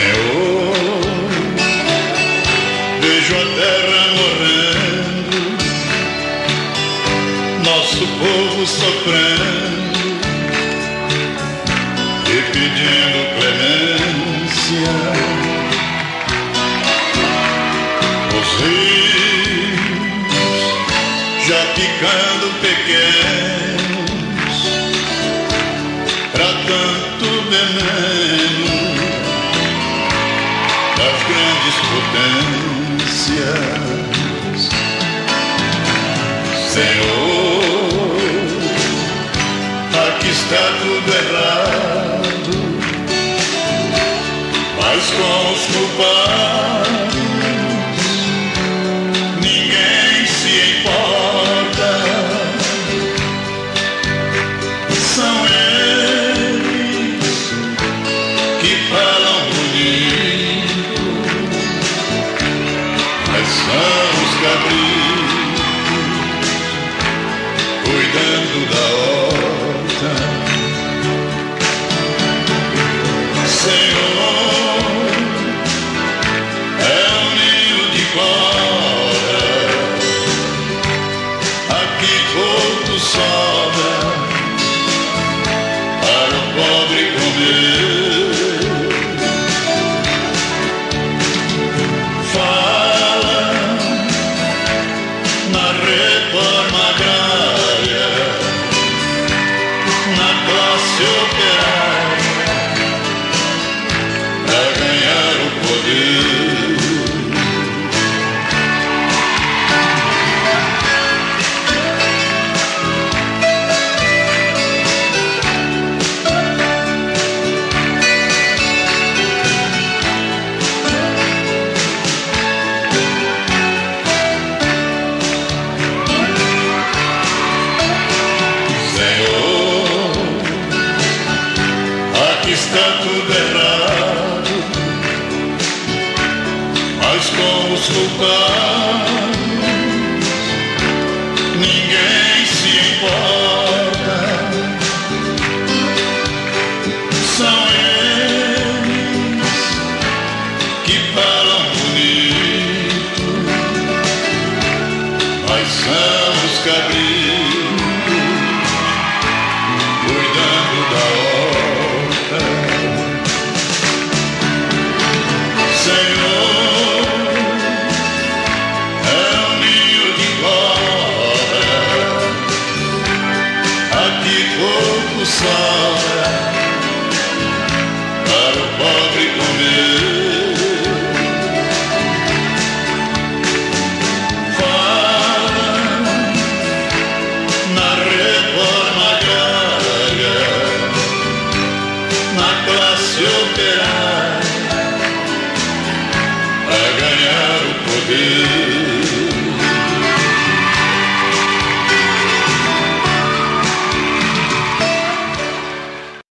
neon. Vejo a terra morrendo, nosso povo sofrendo e pedindo clemência. Os rios já ficando pequenos para tanto veneno potências. Senhor, aqui está tudo errado, mas com os culpados cabritos cuidando da horta. Senhor, é um ninho de cobra, aqui pouco sobra está tudo errado, mas com os sobra para o pobre comer. Fala na reforma agrária, na classe operária, a ganhar o poder.